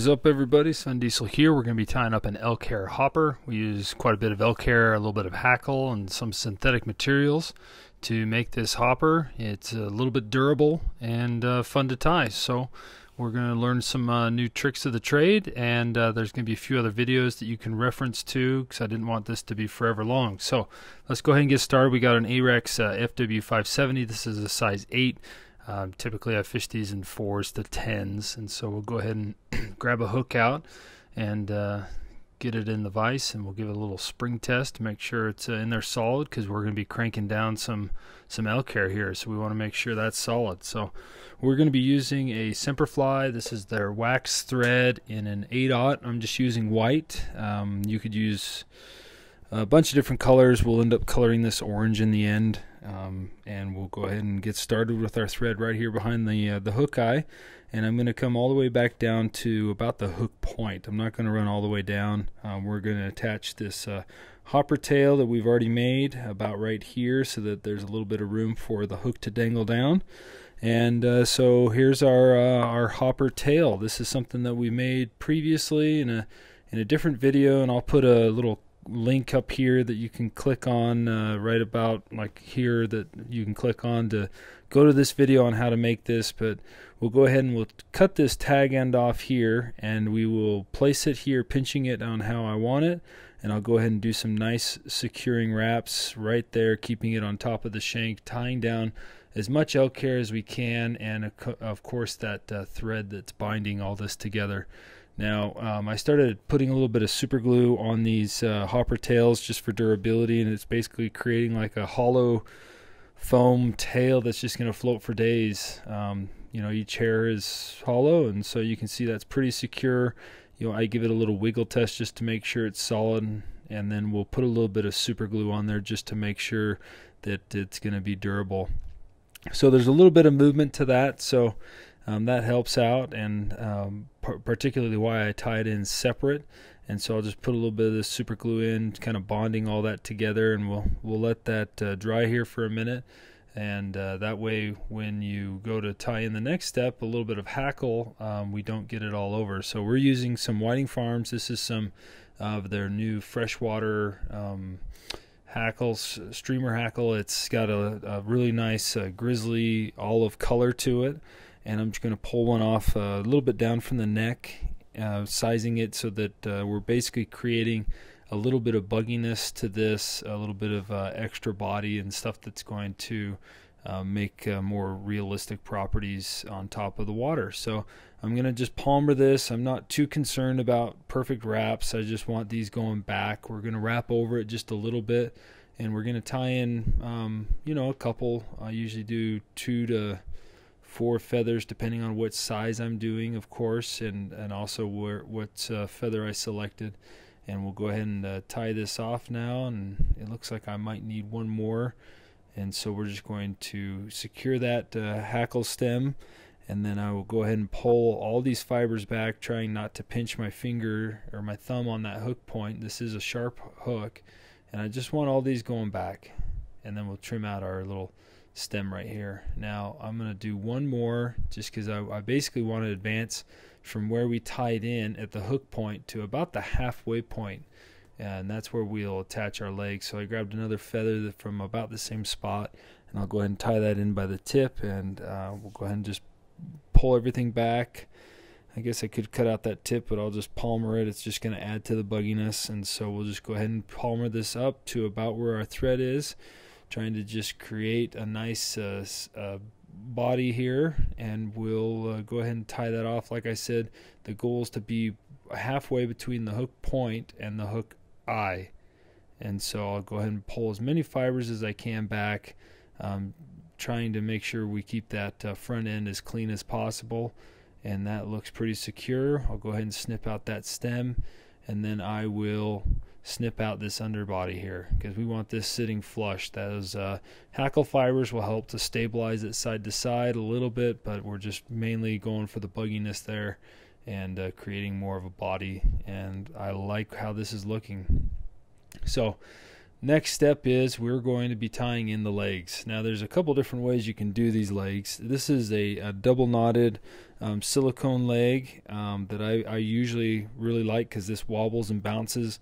Is up everybody, Svend Diesel here. We're going to be tying up an elk hair hopper. We use quite a bit of elk hair, a little bit of hackle, and some synthetic materials to make this hopper. It's a little bit durable and uh, fun to tie. So we're going to learn some uh, new tricks of the trade and uh, there's going to be a few other videos that you can reference to because I didn't want this to be forever long. So let's go ahead and get started. We got an Ahrex uh, FW570. This is a size 8. Um, typically, I fish these in fours to tens, and so we'll go ahead and grab a hook out and uh, get it in the vise, and we'll give it a little spring test to make sure it's uh, in there solid because we're going to be cranking down some some elk hair here, so we want to make sure that's solid. So we're going to be using a Semperfli. This is their wax thread in an 8-aught. I'm just using white. Um, you could use a bunch of different colors. We'll end up coloring this orange in the end. Um, and we'll go ahead and get started with our thread right here behind the uh, the hook eye. And I'm going to come all the way back down to about the hook point. I'm not going to run all the way down. Um, we're going to attach this uh, hopper tail that we've already made about right here so that there's a little bit of room for the hook to dangle down. And uh, so here's our uh, our hopper tail. This is something that we made previously in a in a different video and I'll put a little link up here that you can click on uh, right about like here that you can click on to go to this video on how to make this but we'll go ahead and we'll cut this tag end off here and we will place it here pinching it on how I want it. And I'll go ahead and do some nice securing wraps right there keeping it on top of the shank tying down as much elk hair as we can and of course that uh, thread that's binding all this together now, um, I started putting a little bit of super glue on these uh, hopper tails just for durability, and it's basically creating like a hollow foam tail that's just going to float for days. Um, you know, each hair is hollow, and so you can see that's pretty secure. You know, I give it a little wiggle test just to make sure it's solid, and then we'll put a little bit of super glue on there just to make sure that it's going to be durable. So there's a little bit of movement to that, so um, that helps out, and um, particularly why I tie it in separate. And so I'll just put a little bit of this super glue in, kind of bonding all that together, and we'll we'll let that uh, dry here for a minute. And uh, that way, when you go to tie in the next step, a little bit of hackle, um, we don't get it all over. So we're using some Whiting Farms. This is some of their new freshwater um, hackles, streamer hackle. It's got a, a really nice uh, grizzly olive color to it and I'm just going to pull one off uh, a little bit down from the neck, uh, sizing it so that uh, we're basically creating a little bit of bugginess to this, a little bit of uh, extra body and stuff that's going to uh, make uh, more realistic properties on top of the water. So I'm going to just palmer this. I'm not too concerned about perfect wraps. I just want these going back. We're going to wrap over it just a little bit and we're going to tie in, um, you know, a couple. I usually do two to four feathers depending on what size I'm doing of course and and also where what uh, feather I selected. And we'll go ahead and uh, tie this off now and it looks like I might need one more. And so we're just going to secure that uh, hackle stem and then I will go ahead and pull all these fibers back trying not to pinch my finger or my thumb on that hook point. This is a sharp hook and I just want all these going back. And then we'll trim out our little stem right here. Now I'm going to do one more just because I, I, basically want to advance from where we tied in at the hook point to about the halfway point and that's where we'll attach our legs. So I grabbed another feather from about the same spot and I'll go ahead and tie that in by the tip and uh, we'll go ahead and just pull everything back. I guess I could cut out that tip, but I'll just palmer it. It's just going to add to the bugginess, and so we'll just go ahead and palmer this up to about where our thread is trying to just create a nice uh, uh, body here and we'll uh, go ahead and tie that off. Like I said the goal is to be halfway between the hook point and the hook eye. And so I'll go ahead and pull as many fibers as I can back um, trying to make sure we keep that uh, front end as clean as possible. And that looks pretty secure. I'll go ahead and snip out that stem and then I will snip out this underbody here because we want this sitting flush. Those uh, hackle fibers will help to stabilize it side to side a little bit, but we're just mainly going for the bugginess there and uh, creating more of a body. And I like how this is looking. So next step is we're going to be tying in the legs. Now there's a couple different ways you can do these legs. This is a, a double knotted um, silicone leg um, that I, I, usually really like because this wobbles and bounces.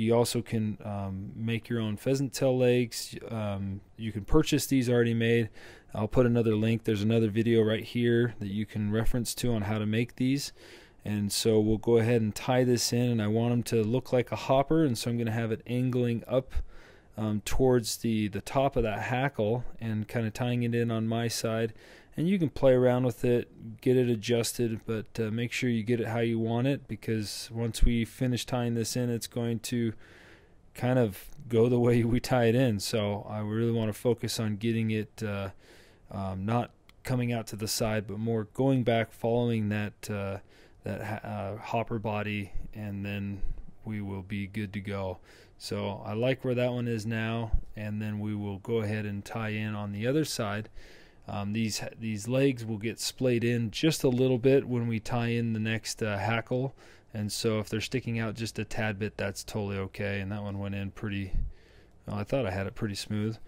You also can um, make your own pheasant tail legs. Um, you can purchase these already made. I'll put another link. There's another video right here that you can reference to on how to make these. And so we'll go ahead and tie this in and I want them to look like a hopper and so I'm going to have it angling up um, towards the, the top of that hackle and kind of tying it in on my side. And you can play around with it, get it adjusted, but uh, make sure you get it how you want it because once we finish tying this in, it's going to kind of go the way we tie it in. So I really want to focus on getting it uh, um, not coming out to the side, but more going back, following that uh, that uh, hopper body, and then we will be good to go. So I like where that one is now, and then we will go ahead and tie in on the other side. Um, these these legs will get splayed in just a little bit when we tie in the next uh, hackle, and so if they're sticking out just a tad bit, that's totally okay. And that one went in pretty. Well, I thought I had it pretty smooth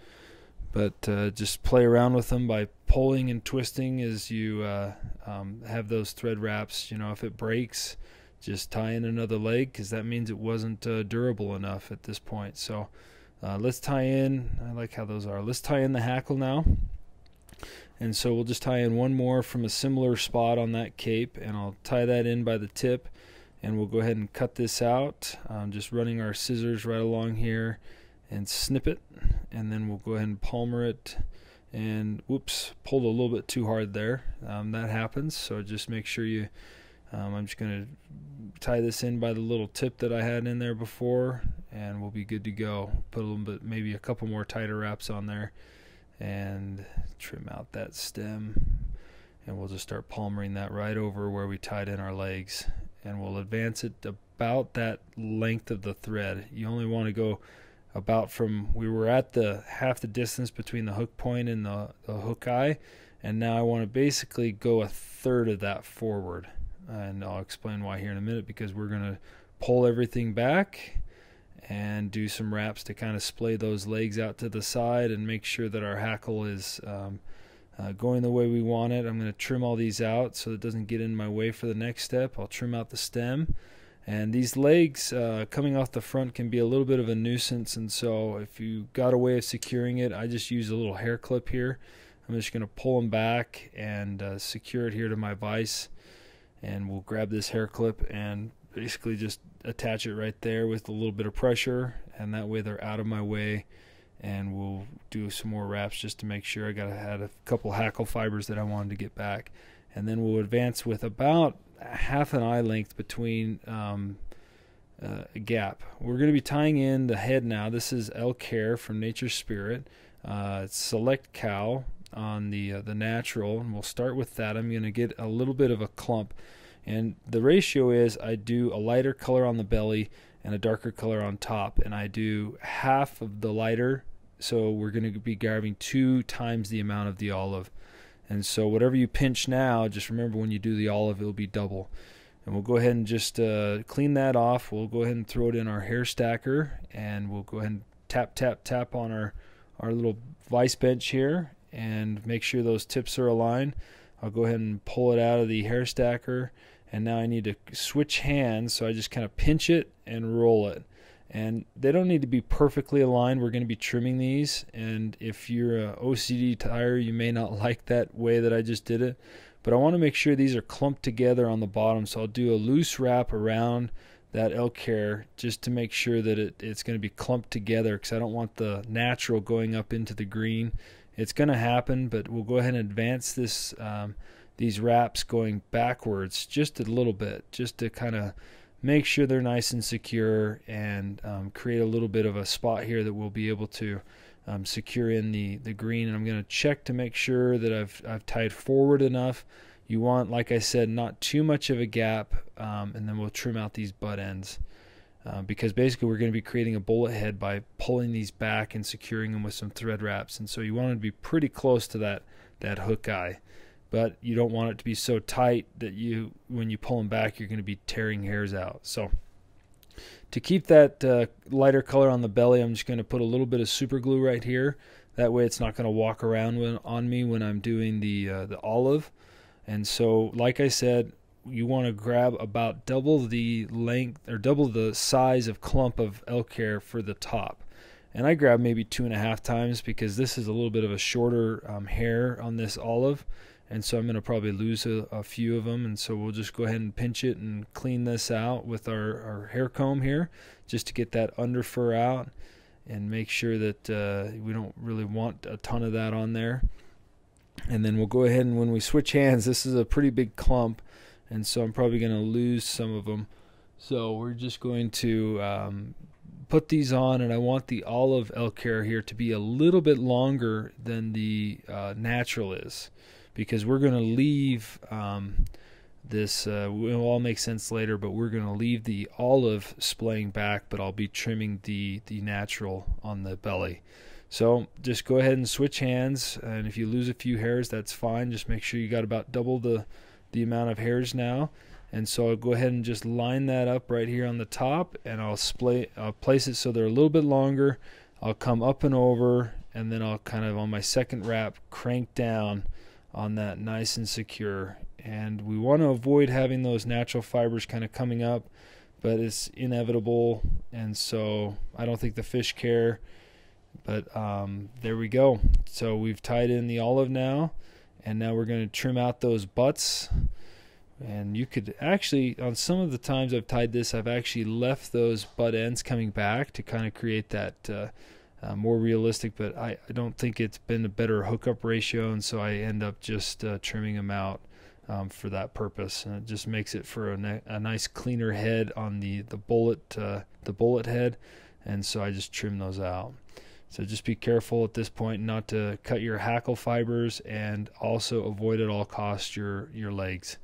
but uh, just play around with them by pulling and twisting as you uh, um, have those thread wraps. You know, if it breaks, just tie in another leg because that means it wasn't uh, durable enough at this point. So uh, let's tie in. I like how those are. Let's tie in the hackle now. And so we'll just tie in one more from a similar spot on that cape, and I'll tie that in by the tip. And we'll go ahead and cut this out. I'm just running our scissors right along here and snip it and then we'll go ahead and palmer it and whoops pulled a little bit too hard there um, that happens so just make sure you um, I'm just going to tie this in by the little tip that I had in there before and we'll be good to go put a little bit maybe a couple more tighter wraps on there and trim out that stem. And we'll just start palmering that right over where we tied in our legs. And we'll advance it about that length of the thread. You only want to go about from we were at the half the distance between the hook point and the, the hook eye. And now I want to basically go a third of that forward. And I'll explain why here in a minute because we're going to pull everything back and do some wraps to kind of splay those legs out to the side and make sure that our hackle is um, uh, going the way we want it. I'm going to trim all these out so it doesn't get in my way for the next step. I'll trim out the stem and these legs uh, coming off the front can be a little bit of a nuisance. And so if you got a way of securing it, I just use a little hair clip here. I'm just going to pull them back and uh, secure it here to my vise. And we'll grab this hair clip and basically just attach it right there with a little bit of pressure. And that way they're out of my way. And we'll do some more wraps just to make sure I got add a couple hackle fibers that I wanted to get back. And then we'll advance with about half an eye length between um, uh, a gap. We're going to be tying in the head now. This is Elk Hair from Nature's Spirit. Uh, select cow on the uh, the natural, and we'll start with that. I'm going to get a little bit of a clump, and the ratio is I do a lighter color on the belly and a darker color on top, and I do half of the lighter. So we're going to be grabbing two times the amount of the olive. And so whatever you pinch now, just remember when you do the olive, it'll be double. And we'll go ahead and just uh, clean that off. We'll go ahead and throw it in our hair stacker, and we'll go ahead and tap, tap, tap on our our little vice bench here, and make sure those tips are aligned. I'll go ahead and pull it out of the hair stacker, and now I need to switch hands. So I just kind of pinch it and roll it and they don't need to be perfectly aligned. We're going to be trimming these, and if you're a OCD tyer, you may not like that way that I just did it, but I want to make sure these are clumped together on the bottom. So I'll do a loose wrap around that elk hair just to make sure that it, it's going to be clumped together because I don't want the natural going up into the green. It's going to happen, but we'll go ahead and advance this um, these wraps going backwards just a little bit, just to kind of make sure they're nice and secure and um, create a little bit of a spot here that we'll be able to um, secure in the, the green. And I'm going to check to make sure that I've, I've tied forward enough. You want, like I said, not too much of a gap, um, and then we'll trim out these butt ends. Uh, because basically we're going to be creating a bullet head by pulling these back and securing them with some thread wraps. And so you want to be pretty close to that, that hook eye but you don't want it to be so tight that you when you pull them back you're going to be tearing hairs out so To keep that uh, lighter color on the belly, I'm just going to put a little bit of super glue right here. That way it's not going to walk around when, on me when I'm doing the, uh, the olive. And so, like I said, you want to grab about double the length or double the size of clump of elk hair for the top. And I grab maybe two and a half times because this is a little bit of a shorter um, hair on this olive. And so I'm going to probably lose a, a, few of them. And so we'll just go ahead and pinch it and clean this out with our, our hair comb here just to get that under fur out and make sure that uh, we don't really want a ton of that on there. And then we'll go ahead and when we switch hands, this is a pretty big clump and so I'm probably going to lose some of them. So we're just going to um, put these on, and I want the olive elk hair here to be a little bit longer than the uh, natural is, because we're going to leave um, this. Uh, will all make sense later, but we're going to leave the olive splaying back, but I'll be trimming the the natural on the belly. So just go ahead and switch hands, and if you lose a few hairs, that's fine. Just make sure you got about double the the amount of hairs now. And so I'll go ahead and just line that up right here on the top and I'll splay, I'll place it so they're a little bit longer. I'll come up and over and then I'll kind of on my second wrap crank down on that nice and secure. And we want to avoid having those natural fibers kind of coming up, but it's inevitable. And so I don't think the fish care. But um, there we go. So we've tied in the olive now and now we're going to trim out those butts and you could actually on some of the times I've tied this I've actually left those butt ends coming back to kind of create that uh, uh, more realistic but I, I, don't think it's been a better hookup ratio and so I end up just uh, trimming them out um, for that purpose and it just makes it for a, a nice cleaner head on the the bullet uh, the bullet head and so I just trim those out so just be careful at this point not to cut your hackle fibers and also avoid at all costs your, your legs.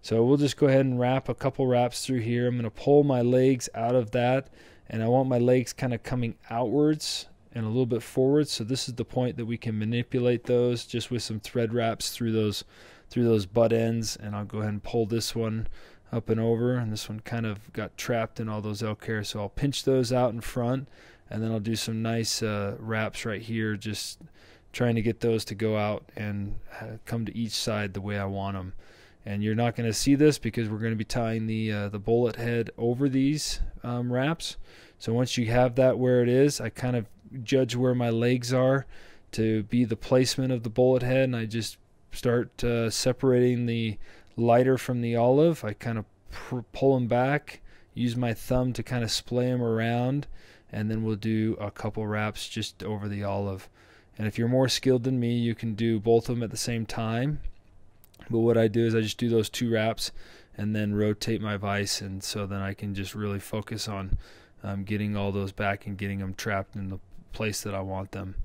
So we'll just go ahead and wrap a couple wraps through here. I'm going to pull my legs out of that and I want my legs kind of coming outwards and a little bit forward. So this is the point that we can manipulate those just with some thread wraps through those through those butt ends. And I'll go ahead and pull this one up and over. And this one kind of got trapped in all those elk hair. So I'll pinch those out in front. And then I'll do some nice uh, wraps right here just trying to get those to go out and uh, come to each side the way I want them and you're not going to see this because we're going to be tying the uh, the bullet head over these um, wraps. So once you have that where it is I kind of judge where my legs are to be the placement of the bullet head and I just start uh, separating the lighter from the olive I kind of pr- pull them back use my thumb to kind of splay them around and then we'll do a couple wraps just over the olive. And if you're more skilled than me, you can do both of them at the same time. But what I do is I just do those two wraps and then rotate my vise, and so then I can just really focus on um, getting all those back and getting them trapped in the place that I want them.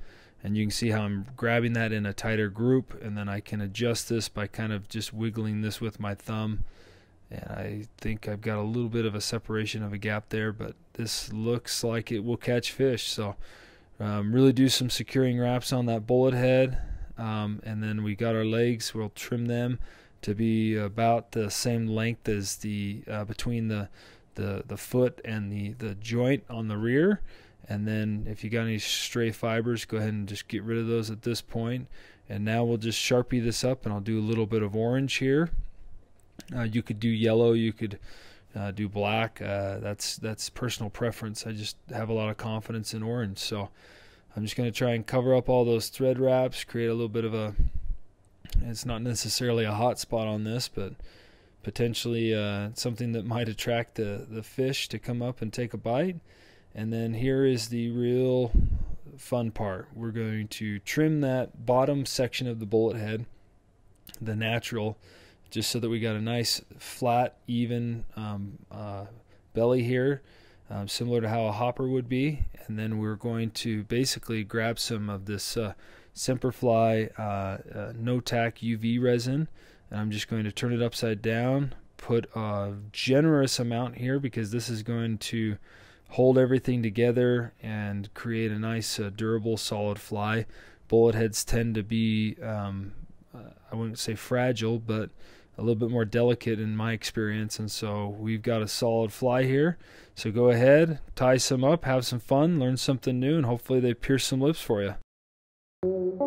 And you can see how I'm grabbing that in a tighter group, and then I can adjust this by kind of just wiggling this with my thumb and I think I've got a little bit of a separation of a gap there, but this looks like it will catch fish. So um, really do some securing wraps on that bullet head, um, and then we got our legs. We'll trim them to be about the same length as the uh, between the the the foot and the the joint on the rear. And then if you got any stray fibers, go ahead and just get rid of those at this point. And now we'll just sharpie this up, and I'll do a little bit of orange here uh, you could do yellow. You could uh, do black. Uh, that's that's personal preference. I just have a lot of confidence in orange, so I'm just going to try and cover up all those thread wraps, create a little bit of a. It's not necessarily a hot spot on this, but potentially uh, something that might attract the the fish to come up and take a bite. And then here is the real fun part. We're going to trim that bottom section of the bullet head, the natural just so that we got a nice flat even um, uh, belly here um, similar to how a hopper would be and then we're going to basically grab some of this uh, Semperfli uh, uh, no tack UV resin and I'm just going to turn it upside down put a generous amount here because this is going to hold everything together and create a nice uh, durable solid fly bullet heads tend to be um, uh, I wouldn't say fragile, but a little bit more delicate in my experience. And so we've got a solid fly here. So go ahead, tie some up, have some fun, learn something new, and hopefully they pierce some lips for you.